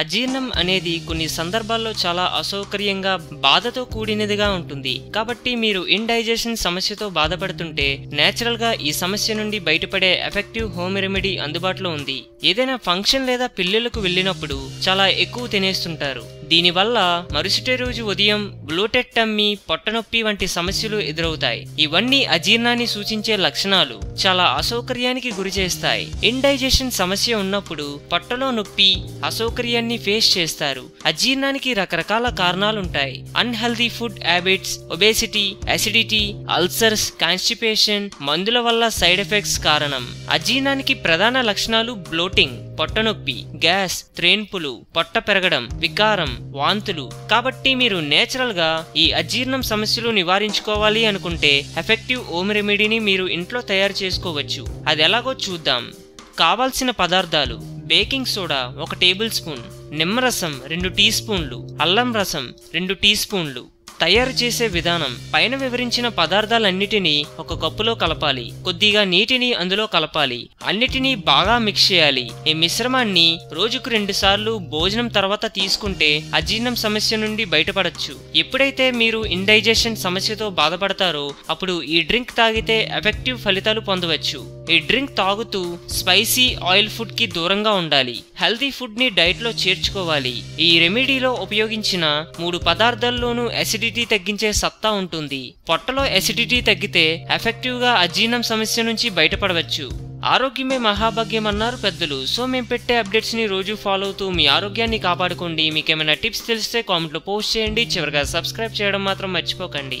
అజీర్ణం అనేది కొన్ని సందర్భాల్లో చాలా అసౌకర్యంగా బాధతో కూడినదిగా ఉంటుంది. కాబట్టి మీరు ఇండైజెషన్ సమస్యతో బాధపడుతుంటే నేచురల్గా ఈ సమస్య నుండి బయటపడే ఎఫెక్టివ్ హోమ్ రెమెడీ అందుబాటులో ఉంది. ఏదైనా ఫంక్షన్ లేదా పిల్లలకు వెళ్ళినప్పుడు చాలా ఎక్కువ తినేస్తుంటారు. దీనివల్ల మరుసటి రోజు ఉదయం బ్లూటెడ్ టమ్మి పొట్టనొప్పి వంటి సమస్యలు ఎదురవుతాయి. ఇవన్నీ అజీర్ణాన్ని సూచించే లక్షణాలు చాలా అసౌకర్యానికి గురి చేస్తాయి. ఇండైజెషన్ సమస్య ఉన్నప్పుడు పొట్టలో నొప్పి అసౌకర్యాన్ని ఫేస్ చేస్తారు. అజీర్ణానికి రకరకాల కారణాలుంటాయి. Unhealthy food habits obesity acidity ulcers constipation మందుల వల్ల సైడ్ ఎఫెక్ట్స్ కారణం. అజీర్ణానికి ప్రధాన లక్షణాలు బ్లోటింగ్ పొట్టనొప్పి గ్యాస్ త్రేన్పులు పొట్ట పెరగడం వికారం వాంతులు. కాబట్టి మీరు నేచురల్గా ఈ అజీర్ణం సమస్యలు నివారించుకోవాలి అనుకుంటే ఎఫెక్టివ్ ఓమ్ రెమెడీని మీరు ఇంట్లో తయారు చేసుకోవచ్చు. అది ఎలాగో చూద్దాం. కావాల్సిన పదార్థాలు బేకింగ్ సోడా ఒక టేబుల్ స్పూన్ నిమ్మరసం రెండు టీ స్పూన్లు అల్లం రసం రెండు టీ స్పూన్లు. తయారు చేసే విధానం పైన వివరించిన పదార్థాలన్నిటినీ ఒక కప్పులో కలపాలి. కొద్దిగా నీటిని అందులో కలపాలి. అన్నిటినీ బాగా మిక్స్ చేయాలి. ఈ మిశ్రమాన్ని రోజుకు రెండు సార్లు భోజనం తర్వాత తీసుకుంటే అజీర్ణం సమస్య నుండి బయటపడచ్చు. ఎప్పుడైతే మీరు ఇండైజెషన్ సమస్యతో బాధపడతారో అప్పుడు ఈ డ్రింక్ తాగితే ఎఫెక్టివ్ ఫలితాలు పొందవచ్చు. ఈ డ్రింక్ తాగుతూ స్పైసీ ఆయిల్ ఫుడ్కి దూరంగా ఉండాలి. హెల్తీ ఫుడ్ని డైట్లో చేర్చుకోవాలి. ఈ రెమెడీలో ఉపయోగించిన మూడు పదార్థాల్లోనూ అసిడిటీ తగ్గించే సత్తా ఉంటుంది. పొట్టలో అసిడిటీ తగ్గితే ఎఫెక్టివ్గా అజీర్ణం సమస్య నుంచి బయటపడవచ్చు. ఆరోగ్యమే మహాభాగ్యం అన్నారు పెద్దలు. సో మేము పెట్టే అప్డేట్స్ని రోజు ఫాలో అవుతూ మీ ఆరోగ్యాన్ని కాపాడుకోండి. మీకు ఏమైనా టిప్స్ తెలిస్తే కామెంట్లో పోస్ట్ చేయండి. చివరిగా సబ్స్క్రైబ్ చేయడం మాత్రం మర్చిపోకండి.